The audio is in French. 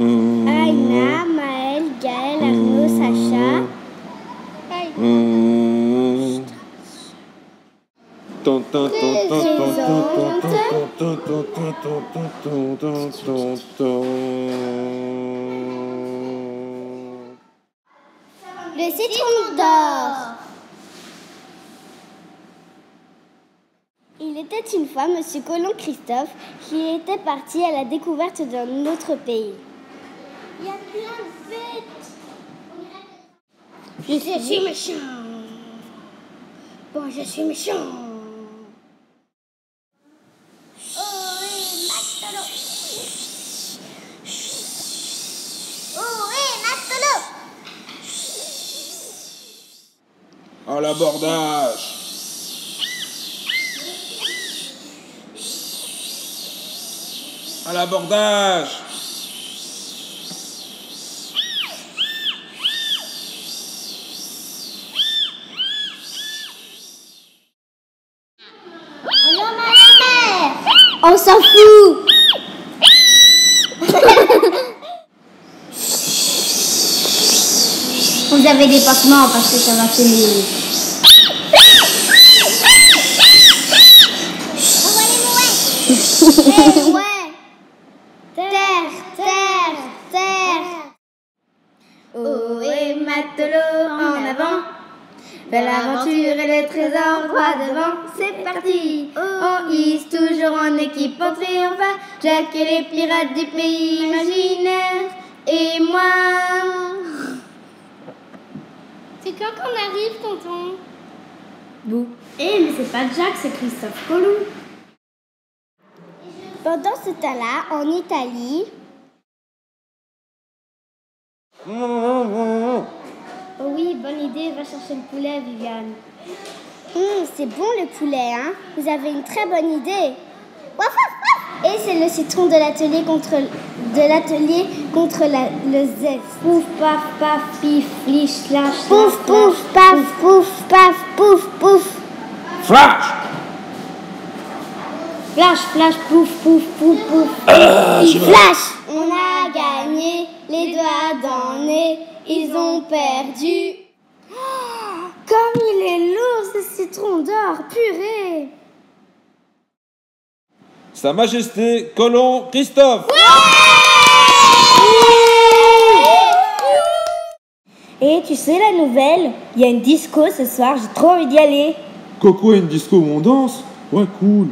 Aïna, Maël, Gaël, Arnaud, Sacha. Le citron d'or. Il était une fois Monsieur Colomb Christophe qui était parti à la découverte d'un autre pays. Il y a plein de bêtes. Je suis méchant. Bon, je suis méchant. Oh, et Mastolo. Oh, et Mastolo. À l'abordage À l'abordage On s'en fout. Vous avez des passements parce que ça va finir. Eh ouais Terre, terre, terre. Oh et matelot en avant. Belle aventure et les trésors droit devant. C'est parti équipe en triomphant Jack et les pirates du pays imaginaire. Et moi. C'est quand qu'on arrive, tonton? Bouh Eh, mais c'est pas Jack, c'est Christophe Colomb. Pendant ce temps-là, en Italie, Oh oui, bonne idée, va chercher le poulet, Viviane. Hum, c'est bon le poulet, hein. Vous avez une très bonne idée. Et c'est le citron de l'atelier contre de l'atelier contre la, le zeste. Pouf, paf, paf, pif, fliche, slash, Pouf, pouf, paf, pouf, paf, pouf, pouf. Flash Flash, flash, pouf, pouf, pouf, pouf. Flash On a gagné, les doigts dans le nez, ils ont perdu. Oh, comme il est lourd ce citron d'or, purée Sa Majesté Colomb Christophe. Et tu sais la nouvelle Il y a une disco ce soir, j'ai trop envie d'y aller. Coco et une disco où on danse? Ouais, cool